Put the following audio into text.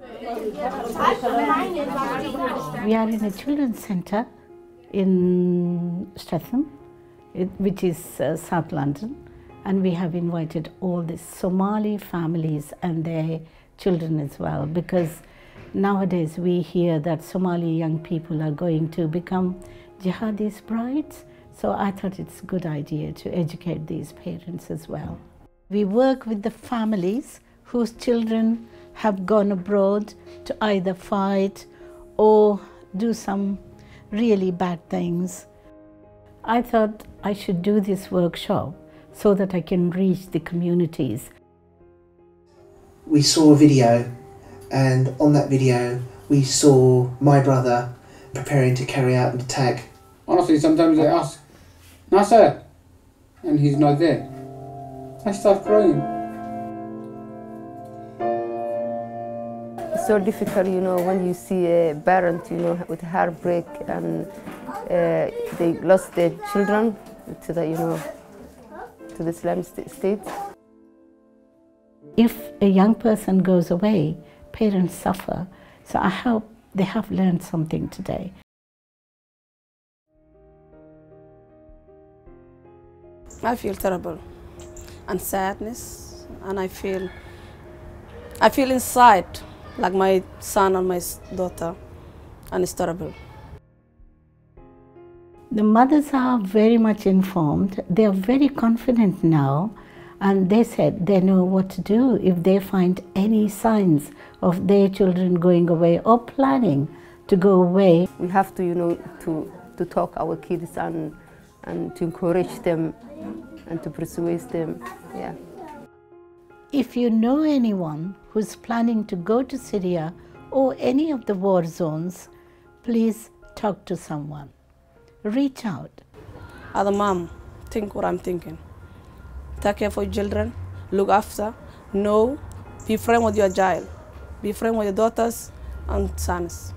We are in a children's center in Streatham, which is uh, South London, and we have invited all the Somali families and their children as well because nowadays we hear that Somali young people are going to become jihadist brides. So I thought it's a good idea to educate these parents as well. We work with the families whose children have gone abroad to either fight or do some really bad things. I thought I should do this workshop so that I can reach the communities. we saw a video, and on that video, we saw my brother preparing to carry out an attack. Honestly, sometimes I ask, Nasser, and he's not there. I start crying. So difficult, you know, when you see a parent, you know, with heartbreak and uh, they lost their children to the, you know, to the Islamic sta- state. If a young person goes away, parents suffer. So I hope they have learned something today. I feel terrible and sadness, and I feel I feel inside like my son and my daughter, and it's terrible. The mothers are very much informed. They are very confident now, and they said they know what to do if they find any signs of their children going away or planning to go away. We have to, you know, to, to talk our kids and, and to encourage them and to persuade them. Yeah. If you know anyone who's planning to go to Syria or any of the war zones, please talk to someone. Reach out. As a mom, think what I'm thinking. Take care for your children, look after, know, be friend with your child, be friend with your daughters and sons.